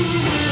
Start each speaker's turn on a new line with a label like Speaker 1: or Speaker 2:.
Speaker 1: you.